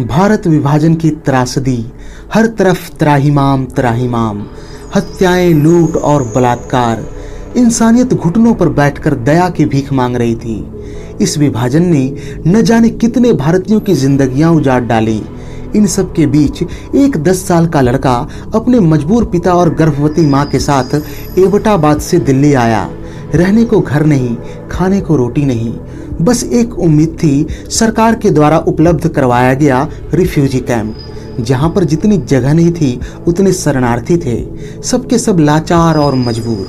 भारत विभाजन की त्रासदी, हर तरफ़ त्राहिमाम त्राहिमाम, हत्याएँ, लूट और बलात्कार, इंसानियत घुटनों पर बैठकर दया की भीख मांग रही थी। इस विभाजन ने न जाने कितने भारतीयों की जिंदगियाँ उजाड़ डाली। इन सब के बीच एक दस साल का लड़का अपने मजबूर पिता और गर्भवती माँ के साथ एबटाबाद से दिल्ली आया। रहने को घर नहीं, खाने को रोटी नहीं। बस एक उम्मीद थी, सरकार के द्वारा उपलब्ध करवाया गया रिफ्यूजी कैंप। जहाँ पर जितनी जगह नहीं थी, उतने शरणार्थी थे। सबके सब लाचार और मजबूर।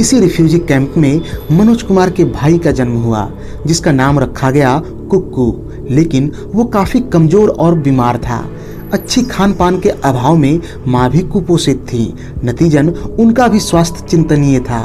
इसी रिफ्यूजी कैंप में मनोज कुमार के भाई का जन्म हुआ, जिसका नाम रखा गया कुक्कू, लेकिन वो काफ़ी कमज़ोर और बीमार था। अच्छी खान पान के अभाव में माँ भी कुपोषित थी। नतीजन उनका भी स्वास्थ्य चिंतनीय था।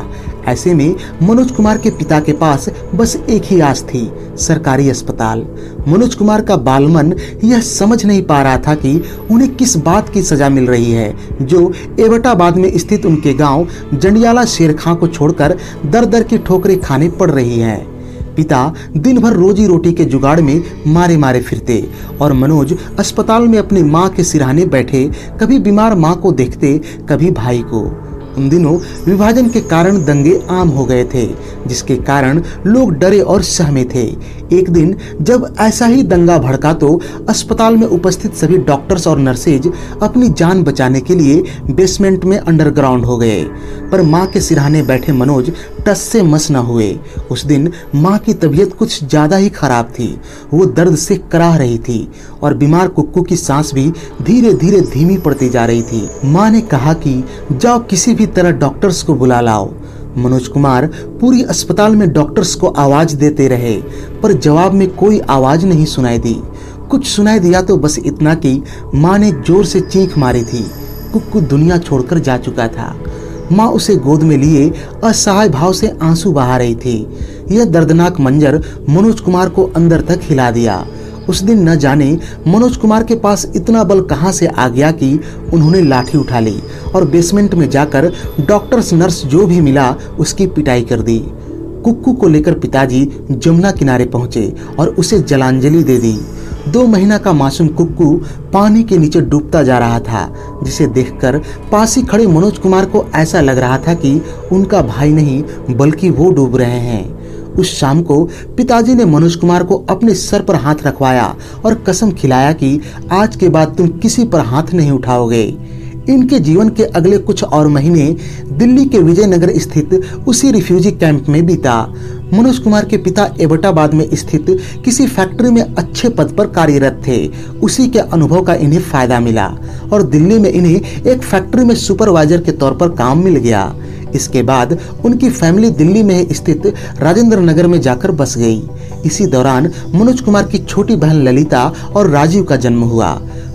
ऐसे में मनोज कुमार के पिता के पास बस एक ही आस थी, सरकारी अस्पताल। मनोज कुमार का बालमन यह समझ नहीं पा रहा था कि उन्हें किस बात की सजा मिल रही है, जो एवटाबाद में स्थित उनके गाँव जंडियाला शेर खां को छोड़कर दर दर की ठोकरें खाने पड़ रही हैं। पिता दिन भर रोजी रोटी के जुगाड़ में मारे मारे फिरते और मनोज अस्पताल में अपनी माँ के सिरहाने बैठे, कभी बीमार माँ को देखते, कभी भाई को। उन दिनों विभाजन के कारण दंगे आम हो गए थे, जिसके कारण लोग डरे और सहमे थे। एक दिन जब ऐसा ही दंगा भड़का तो अस्पताल में उपस्थित सभी डॉक्टर्स और नर्सेज अपनी जान बचाने के लिए बेसमेंट में अंडरग्राउंड हो गए। पर माँ के सिरहाने बैठे मनोज टस से मस न हुए। उस दिन माँ की तबीयत कुछ ज़्यादा ही खराब थी। वो दर्द से कराह रही थी और बीमार कुक्कू की सांस भी धीरे धीरे धीमी पड़ती जा रही थी। माँ ने कहा कि, जाओ किसी भी तरह डॉक्टर्स को बुला लाओ। मनोज कुमार पूरी अस्पताल में डॉक्टर्स को आवाज़ देते रहे, पर जवाब में कोई आवाज़ नहीं सुनाई दी। कुछ सुनाई दिया तो बस इतना कि माँ ने ज़ोर से चीख मारी थी। कुक्कू दुनिया छोड़कर जा चुका था। माँ उसे गोद में लिए, असहाय भाव से आँसू बहा रही थी। यह दर्दनाक मंजर मनोज कुमार को अंदर तक हिला दिया। उस दिन न जाने मनोज कुमार के पास इतना बल कहाँ से आ गया कि उन्होंने लाठी उठा ली और बेसमेंट में जाकर डॉक्टर्स नर्स जो भी मिला उसकी पिटाई कर दी। कुक्कू को लेकर पिताजी जमुना किनारे पहुँचे और उसे जलांजलि दे दी। दो महीना का मासूम कुक्कू पानी के नीचे डूबता जा रहा था, जिसे देखकर पास ही खड़े मनोज कुमार को ऐसा लग रहा था कि उनका भाई नहीं, बल्कि वो डूब रहे हैं। उस शाम को पिताजी ने मनोज कुमार को अपने सर पर हाथ रखवाया और कसम खिलाया कि आज के बाद तुम किसी पर हाथ नहीं उठाओगे। इनके जीवन के अगले कुछ और महीने दिल्ली के विजयनगर स्थित उसी रिफ्यूजी कैंप में बीता। मनोज कुमार के पिता एबटाबाद में स्थित किसी फैक्ट्री में अच्छे पद पर कार्यरत थे। उसी के अनुभव का इन्हें फ़ायदा मिला और दिल्ली में इन्हें एक फैक्ट्री में सुपरवाइजर के तौर पर काम मिल गया। इसके बाद उनकी फैमिली दिल्ली में स्थित राजेंद्र नगर में जाकर बस गई। इसी दौरान मनोज कुमार की छोटी बहन ललिता और राजीव का जन्म हुआ।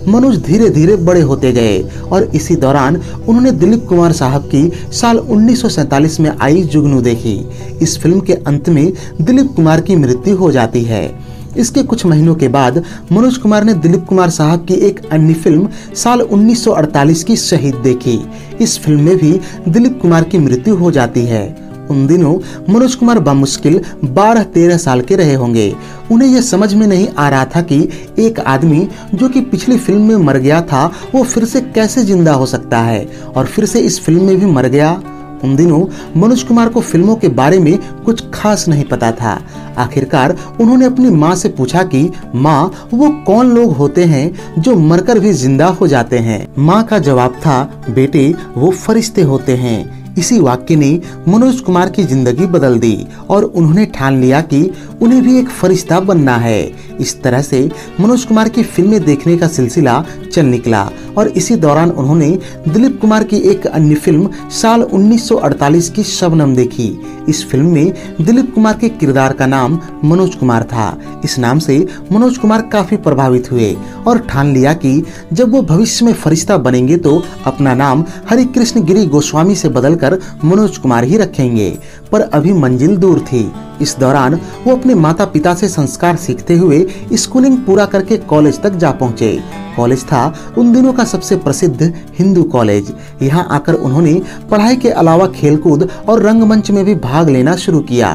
मनोज धीरे धीरे बड़े होते गए और इसी दौरान उन्होंने दिलीप कुमार साहब की साल 1947 में आई जुगनू देखी। इस फ़िल्म के अंत में दिलीप कुमार की मृत्यु हो जाती है। इसके कुछ महीनों के बाद मनोज कुमार ने दिलीप कुमार साहब की एक अन्य फ़िल्म साल 1948 की शहीद देखी। इस फ़िल्म में भी दिलीप कुमार की मृत्यु हो जाती है। उन दिनों मनोज कुमार बामुश्किल 12-13 साल के रहे होंगे। उन्हें यह समझ में नहीं आ रहा था कि एक आदमी जो कि पिछली फ़िल्म में मर गया था, वो फिर से कैसे ज़िंदा हो सकता है? और फिर से इस फ़िल्म में भी मर गया? उन दिनों मनोज कुमार को फ़िल्मों के बारे में कुछ खास नहीं पता था। आखिरकार उन्होंने अपनी माँ से पूछा कि, माँ, वो कौन लोग होते हैं जो मरकर भी ज़िंदा हो जाते हैं? माँ का जवाब था, बेटे, वो फरिश्ते होते हैं। इसी वाक्य ने मनोज कुमार की ज़िंदगी बदल दी और उन्होंने ठान लिया कि उन्हें भी एक फरिश्ता बनना है। इस तरह से मनोज कुमार की फ़िल्में देखने का सिलसिला चल निकला और इसी दौरान उन्होंने दिलीप कुमार की एक अन्य फ़िल्म साल 1948 की शबनम देखी। इस फ़िल्म में दिलीप कुमार के किरदार का नाम मनोज कुमार था। इस नाम से मनोज कुमार काफ़ी प्रभावित हुए और ठान लिया कि जब वो भविष्य में फरिश्ता बनेंगे तो अपना नाम हरिकृष्ण गिरी गोस्वामी से बदलकर मनोज कुमार ही रखेंगे। पर अभी मंजिल दूर थी। इस दौरान वो अपने माता पिता से संस्कार सीखते हुए स्कूलिंग पूरा करके कॉलेज तक जा पहुँचे। कॉलेज था उन दिनों का सबसे प्रसिद्ध हिंदू कॉलेज। यहाँ आकर उन्होंने पढ़ाई के अलावा खेलकूद और रंगमंच में भी भाग लेना शुरू किया।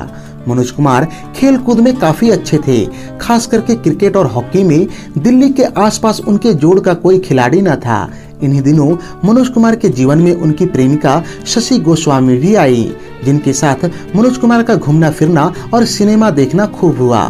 मनोज कुमार खेल कूद में काफ़ी अच्छे थे। खास करके क्रिकेट और हॉकी में दिल्ली के आसपास उनके जोड़ का कोई खिलाड़ी न था। इन्हीं दिनों मनोज कुमार के जीवन में उनकी प्रेमिका शशि गोस्वामी भी आई, जिनके साथ मनोज कुमार का घूमना फिरना और सिनेमा देखना खूब हुआ।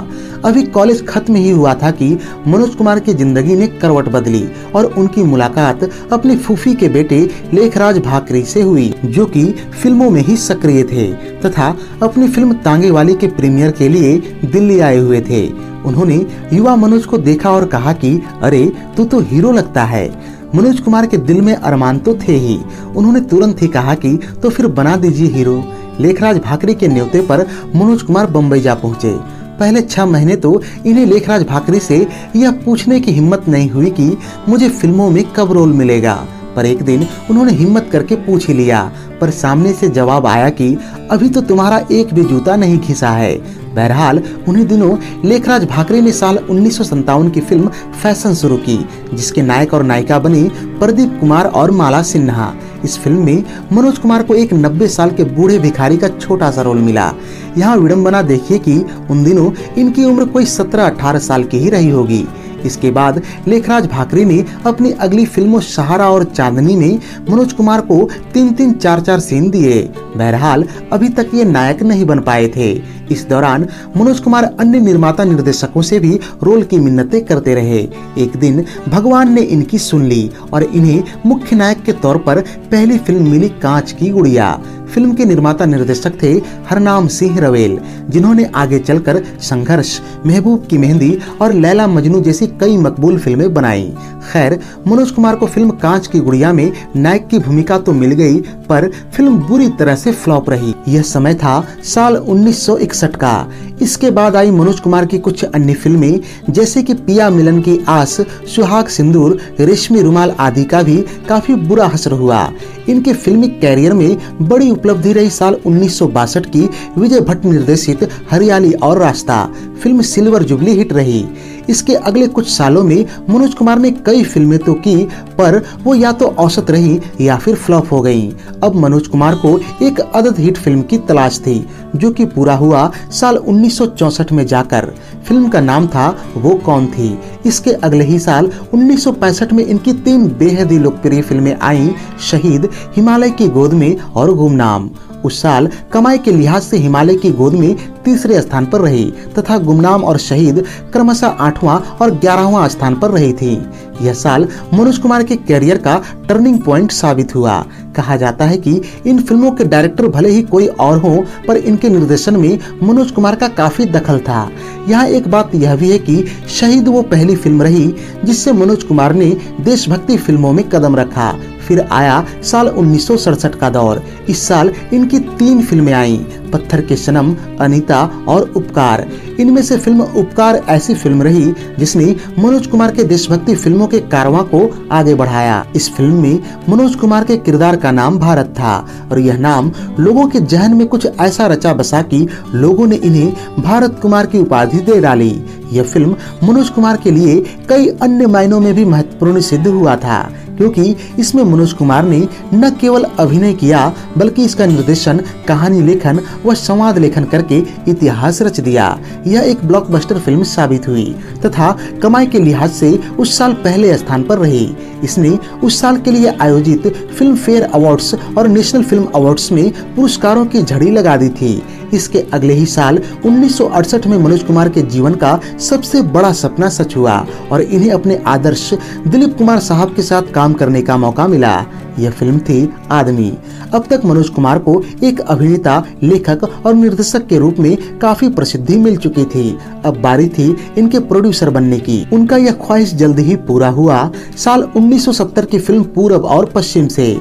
अभी कॉलेज खत्म ही हुआ था कि मनोज कुमार की ज़िंदगी ने करवट बदली और उनकी मुलाकात अपनी फूफी के बेटे लेखराज भाकरी से हुई, जो कि फ़िल्मों में ही सक्रिय थे तथा अपनी फ़िल्म तांगे वाली के प्रीमियर के लिए दिल्ली आए हुए थे। उन्होंने युवा मनोज को देखा और कहा कि, अरे, तू तो हीरो लगता है। मनोज कुमार के दिल में अरमान तो थे ही। उन्होंने तुरंत ही कहा कि तो फिर बना दीजिए हीरो। लेखराज भाकरी के न्योते पर मनोज कुमार बम्बई जा पहुँचे। पहले छह महीने तो इन्हें लेखराज भाकरी से यह पूछने की हिम्मत नहीं हुई कि मुझे फ़िल्मों में कब रोल मिलेगा। पर एक दिन उन्होंने हिम्मत करके पूछ लिया। पर सामने से जवाब आया कि अभी तो तुम्हारा एक भी जूता नहीं घिसा है। बहरहाल, उन्हीं दिनों लेखराज भाकरे ने साल उन्नीस सौ सत्तावन की फ़िल्म फ़ैशन शुरू की, जिसके नायक और नायिका बनी प्रदीप कुमार और माला सिन्हा। इस फ़िल्म में मनोज कुमार को एक 90 साल के बूढ़े भिखारी का छोटा सा रोल मिला। यहाँ विडम्बना देखिए कि उन दिनों इनकी उम्र कोई 17-18 साल की ही रही होगी। इसके बाद लेखराज भाकरी ने अपनी अगली फ़िल्मों सहारा और चांदनी में मनोज कुमार को तीन तीन चार चार सीन दिए। बहरहाल, अभी तक ये नायक नहीं बन पाए थे। इस दौरान मनोज कुमार अन्य निर्माता निर्देशकों से भी रोल की मिन्नतें करते रहे। एक दिन भगवान ने इनकी सुन ली और इन्हें मुख्य नायक के तौर पर पहली फ़िल्म मिली कांच की गुड़िया। फ़िल्म के निर्माता निर्देशक थे हरनाम सिंह रवेल, जिन्होंने आगे चलकर संघर्ष, महबूब की मेहंदी और लैला मजनू जैसी कई मकबूल फ़िल्में बनाई। खैर, मनोज कुमार को फ़िल्म कांच की गुड़िया में नायक की भूमिका तो मिल गई, पर फ़िल्म बुरी तरह से फ्लॉप रही। यह समय था साल 1961 का। इसके बाद आई मनोज कुमार की कुछ अन्य फ़िल्में, जैसे कि पिया मिलन की आस, सुहाग सिंदूर, रेशमी रुमाल आदि का भी काफ़ी बुरा असर हुआ। इनके फिल्मी कैरियर में बड़ी उपलब्धि रही साल उन्नीस सौ बासठ की विजय भट्ट निर्देशित हरियाली और रास्ता। फ़िल्म सिल्वर जुबली हिट रही। इसके अगले कुछ सालों में मनोज कुमार ने कई फ़िल्में तो की, पर वो या तो औसत रही या फिर फ्लॉप हो गई अब मनोज कुमार को एक अदद हिट फ़िल्म की तलाश थी, जो कि पूरा हुआ साल 1964 में जाकर। फ़िल्म का नाम था वो कौन थी? इसके अगले ही साल 1965 में इनकी तीन बेहद ही लोकप्रिय फ़िल्में आईं, शहीद, हिमालय की गोद में और गुमनाम। उस साल कमाई के लिहाज से हिमालय की गोद में तीसरे स्थान पर रही, तथा गुमनाम और शहीद क्रमशः आठवां और ग्यारहवां स्थान पर रही थी। यह साल मनोज कुमार के कैरियर का टर्निंग पॉइंट साबित हुआ। कहा जाता है कि इन फ़िल्मों के डायरेक्टर भले ही कोई और हो, पर इनके निर्देशन में मनोज कुमार का काफ़ी दखल था। यहाँ एक बात यह भी है कि शहीद वो पहली फ़िल्म रही, जिससे मनोज कुमार ने देशभक्ति फ़िल्मों में कदम रखा। फिर आया साल उन्नीस सौ सड़सठ का दौर। इस साल इनकी तीन फ़िल्में आईं, पत्थर के सनम, अनीता और उपकार। इनमें से फ़िल्म उपकार ऐसी फ़िल्म रही, जिसने मनोज कुमार के देशभक्ति फ़िल्मों के कारवां को आगे बढ़ाया। इस फ़िल्म में मनोज कुमार के किरदार का नाम भारत था, और यह नाम लोगों के जहन में कुछ ऐसा रचा बसा कि लोगों ने इन्हें भारत कुमार की उपाधि दे डाली। यह फ़िल्म मनोज कुमार के लिए कई अन्य मायनों में भी महत्वपूर्ण सिद्ध हुआ था। क्योंकि इसमें मनोज कुमार ने न केवल अभिनय किया, बल्कि इसका निर्देशन, कहानी लेखन व संवाद लेखन करके इतिहास रच दिया। यह एक ब्लॉकबस्टर फ़िल्म साबित हुई, तथा कमाई के लिहाज से उस साल पहले स्थान पर रही। इसने उस साल के लिए आयोजित फ़िल्म फेयर अवार्ड्स और नेशनल फ़िल्म अवार्ड्स में पुरस्कारों की झड़ी लगा दी थी। इसके अगले ही साल 1968 में मनोज कुमार के जीवन का सबसे बड़ा सपना सच हुआ और इन्हें अपने आदर्श दिलीप कुमार साहब के साथ काम करने का मौका मिला। यह फ़िल्म थी आदमी। अब तक मनोज कुमार को एक अभिनेता, लेखक और निर्देशक के रूप में काफ़ी प्रसिद्धि मिल चुकी थी। अब बारी थी इनके प्रोड्यूसर बनने की। उनका यह ख्वाहिश जल्द ही पूरा हुआ। साल 1970 की फ़िल्म पूरब और पश्चिम से।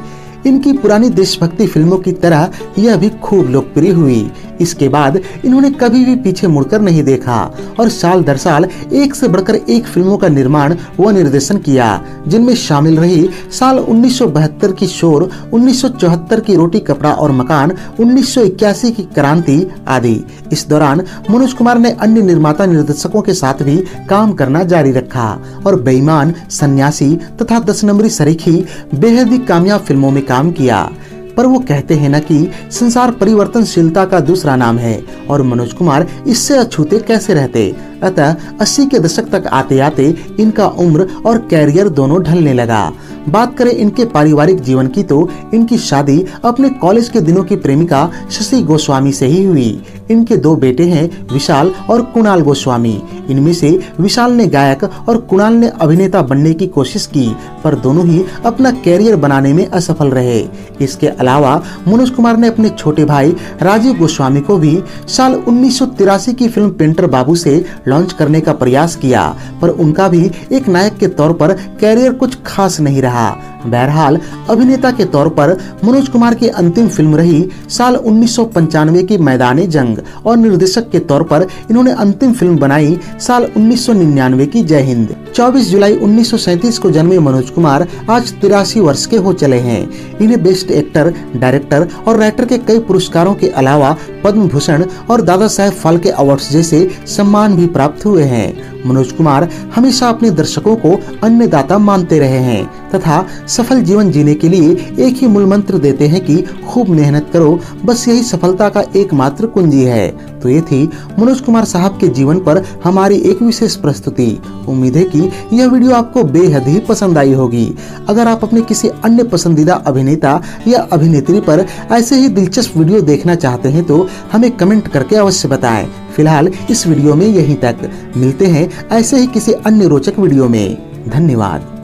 इनकी पुरानी देशभक्ति फ़िल्मों की तरह यह भी खूब लोकप्रिय हुई। इसके बाद इन्होंने कभी भी पीछे मुड़कर नहीं देखा और साल दर साल एक से बढ़कर एक फ़िल्मों का निर्माण व निर्देशन किया, जिनमें शामिल रही साल 1972 की शोर 1974 की रोटी कपड़ा और मकान 1981 की क्रांति आदि। इस दौरान मनोज कुमार ने अन्य निर्माता निर्देशकों के साथ भी काम करना जारी रखा और बेईमान, सन्यासी तथा दस नंबरी सरीखी बेहद ही कामयाब फ़िल्मों में काम किया। पर वो कहते हैं न कि संसार परिवर्तनशीलता का दूसरा नाम है। और मनोज कुमार इससे अछूते कैसे रहते? अतः 80 के दशक तक आते आते इनका उम्र और कैरियर दोनों ढलने लगा। बात करें इनके पारिवारिक जीवन की तो इनकी शादी अपने कॉलेज के दिनों की प्रेमिका शशि गोस्वामी से ही हुई। इनके दो बेटे हैं विशाल और कुणाल गोस्वामी। इनमें से विशाल ने गायक और कुणाल ने अभिनेता बनने की कोशिश की, पर दोनों ही अपना कैरियर बनाने में असफल रहे। इसके अलावा मनोज कुमार ने अपने छोटे भाई राजीव गोस्वामी को भी साल उन्नीस सौ तिरासी की फ़िल्म पेंटर बाबू से लॉन्च करने का प्रयास किया, पर उनका भी एक नायक के तौर पर कैरियर कुछ खास नहीं रहा। बहरहाल, अभिनेता के तौर पर मनोज कुमार की अंतिम फ़िल्म रही साल उन्नीस सौ पंचानवे की मैदान जंग और निर्देशक के तौर पर इन्होंने अंतिम फ़िल्म बनाई साल 1999 की जय हिंद। 24 जुलाई 1937 को जन्मे मनोज कुमार, आज तिरासी वर्ष के हो चले हैं। इन्हें बेस्ट एक्टर, डायरेक्टर और राइटर के कई पुरस्कारों के अलावा पद्म भूषण और दादा साहेब फाल्के अवार्ड जैसे सम्मान भी प्राप्त हुए हैं। मनोज कुमार हमेशा अपने दर्शकों को अन्नदाता मानते रहे हैं तथा सफल जीवन जीने के लिए एक ही मूल मंत्र देते हैं कि खूब मेहनत करो, बस यही सफलता का एकमात्र कुंजी है। तो ये थी मनोज कुमार साहब के जीवन पर हमारी एक विशेष प्रस्तुति। उम्मीद है कि यह वीडियो आपको बेहद ही पसंद आई होगी। अगर आप अपने किसी अन्य पसंदीदा अभिनेता या अभिनेत्री पर ऐसे ही दिलचस्प वीडियो देखना चाहते हैं तो हमें कमेंट करके अवश्य बताएँ। फ़िलहाल इस वीडियो में यहीं तक। मिलते हैं ऐसे ही किसी अन्य रोचक वीडियो में। धन्यवाद।